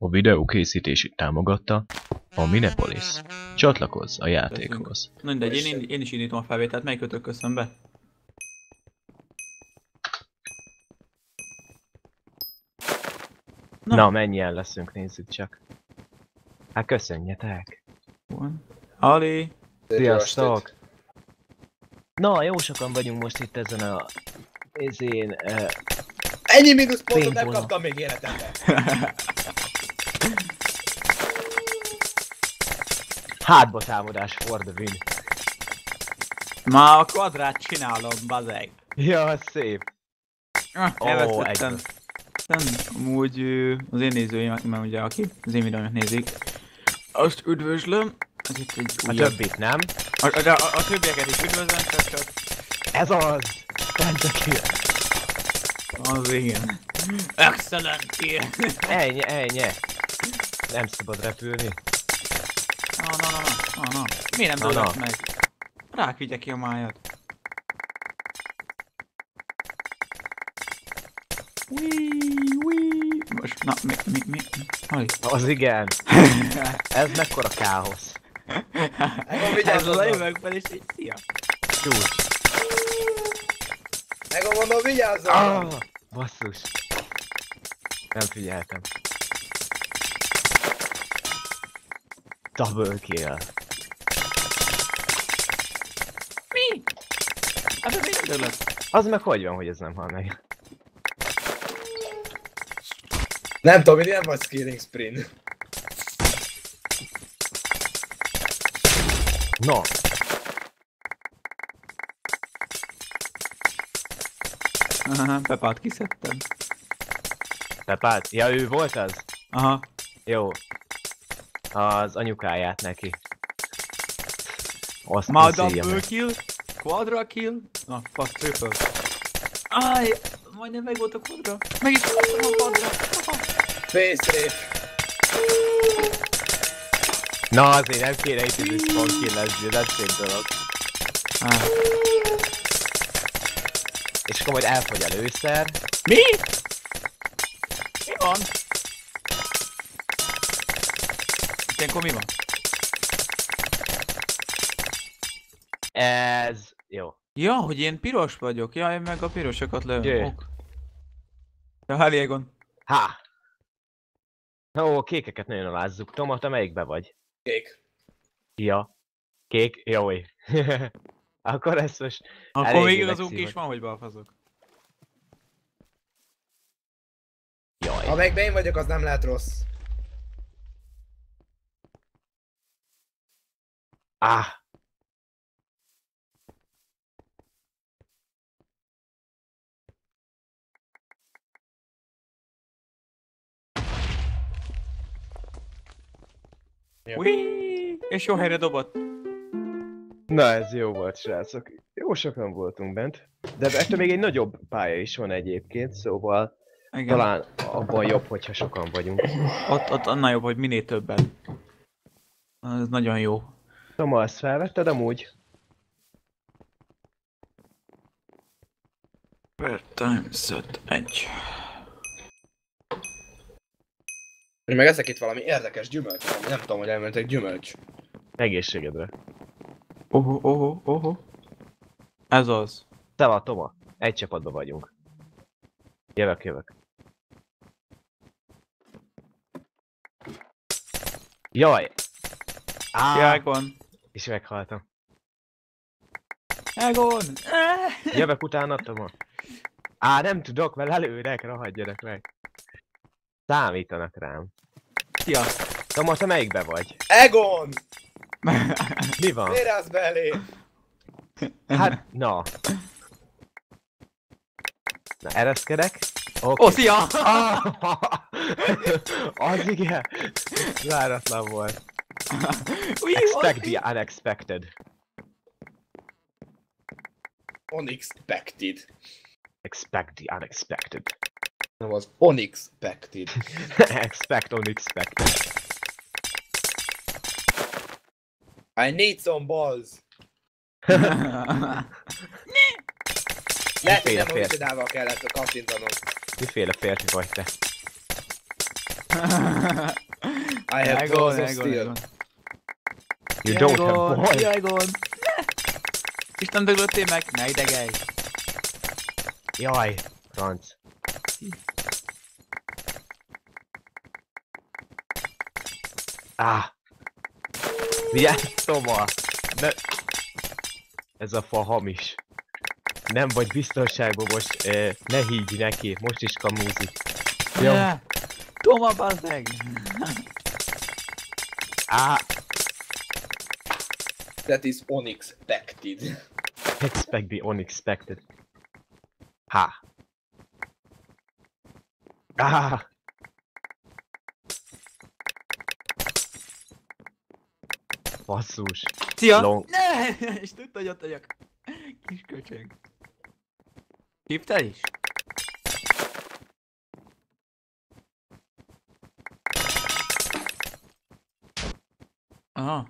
A videó készítését támogatta a Minepolis. Csatlakozz a játékhoz. Na mindegy, én, én, én is indítom a felvételt, melyik ötök köszön be? Na, Na. Mennyien leszünk, nézzük csak. Hát köszönjetek. Van. Ali, Sziasztok! Na, jó sokan vagyunk most itt ezen a... Ezén... Uh, Ennyi mínuszpontot nem Paintball-a. kaptam még életemben. hátba támadás for the win. már a kvadrát csinálom, bazeg. Ja, az szép. Ah, Elvesztettem. egyből. Nem, amúgy az én nézőim, mert ugye aki az én videómat nézik, azt üdvözlöm. Ez itt egy A újabb... többit, nem? A, a, a, a többieket is üdvözlöm, csak csak Ez az! Pentakill. az igen. Excellent kill. Ennyi, ennyi. Nem szabad repülni. Na, na, na, na, na, na. Miért nem Na, dőlök na. meg? Rák vigye ki a májat. Wee, wee. Most, na, mi, mi, mi, mi? Haj. Az igen. Ez mekkora káosz. Megvan, Ez vigyázzon! jövök fel, és így, szia. Csúcs. Megvan, mondom, vigyázzon! Ah, basszus. Nem figyeltem. Double kill. Mi? Hát ez miért dőlök? Az meg hogy van, hogy ez nem hal meg? Nem tudom, nem vagy skilling sprint. No, Aha, Pepát kiszedtem. Pepát? Ja, ő volt az? Aha. Jó. Az anyukáját neki. Azt szíja double kill, quadra kill, na, fuck, triple. Áj, majdnem meg volt a quadra. Meg is kaptam a quadra. Face. Na azért nem kéne itt is spawn killezni, nem szép dolog. Ah. És akkor majd elfogy a lőszer. Mi? Mi van? Mi van? Ez... Jó. Ja, hogy én piros vagyok. Ja, én meg a pirosokat lövöm. Jö. Ok. Ja, Haliegon. Ha! Ó, a kékeket nagyon alázzuk. Toma, te melyikbe vagy? Kék. Ja. Kék? Jói. Akkor ezt most... Akkor még igazunk is van, hogy balfazok. Jaj. Amelyikben én vagyok, az nem lehet rossz. Ah! Ui! És jó helyre dobott. Na ez jó volt, srácok. Jó sokan voltunk bent. De ettől még egy nagyobb pálya is van egyébként, szóval Igen. talán abban jobb, hogyha sokan vagyunk. Ott, ott annál jobb, hogy minél többen. Ez nagyon jó. Toma, ezt felvetted amúgy? Per times 1. Én meg ezek itt valami érdekes gyümölcs, ami nem tudom, hogy elmentek gyümölcs. Egészségedre. Oho, oho, oho. Ez az. Szeva, Toma. Egy csapatban vagyunk. Jövök, jövök. Jaj! Á, Jágon. És meghaltam. Egon! Jövök utána, Toma. Á, nem tudok, mert előrek, rohadjanak meg. Számítanak rám. Szia! Toma, te melyikbe vagy? Egon! Mi van? Miért állsz belé? Hát, na. Na, ereszkedek. Ó, Oké. szia! Ah, az igen. Váratlan volt. Ui, Expect the unexpected. Unexpected. Expect the unexpected. Nem az unexpected. Expect unexpected. I need some balls. Lehet, hogy Miféle nem a férfi? vicidával kellett kattintanom. Miféle férfi vagy te? I have Egon, balls of steel. You don't have balls. Egon. És nem döglöttél meg? Ne idegelj. Jaj, franc. Á! Vigyázz, Toma! Ne... Ez a fa hamis. Nem vagy biztonságban most, eh, ne higgy neki, most is kamúzik. Jó. Ne. Toma, bazd meg. Á, That is unexpected. expect the unexpected. Há. Á! Ah. Basszus. Szia! Long. Ne! És tudta, hogy ott vagyok. Kis köcsög. Hívtál is? Aha.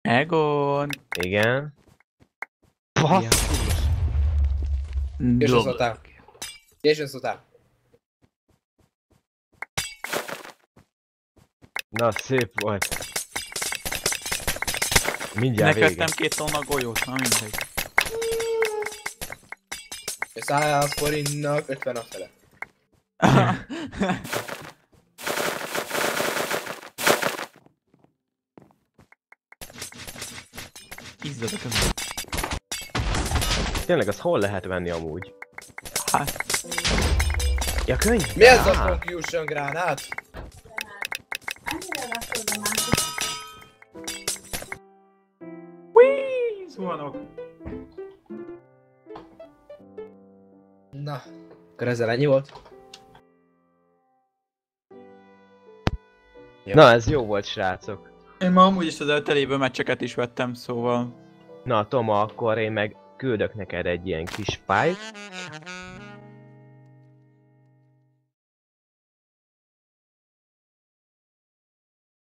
Egon. Igen. Basszus. Szóltál. Későn szóltál. Na, szép volt. Mindjárt vége. Nekettem két tonna golyót, na mindegy. És 100 forintnak 50 a fele. Izzadok az. Tényleg, az hol lehet venni amúgy? Hát, Mi Ja, ez könyvben? a Á, confusion gránát? Zuhanok. Na, akkor ezzel ennyi volt. Na, ez jó volt, srácok. Én ma amúgy is az elteléből meccseket is vettem, szóval... Na, Toma, akkor én meg küldök neked egy ilyen kis fájt.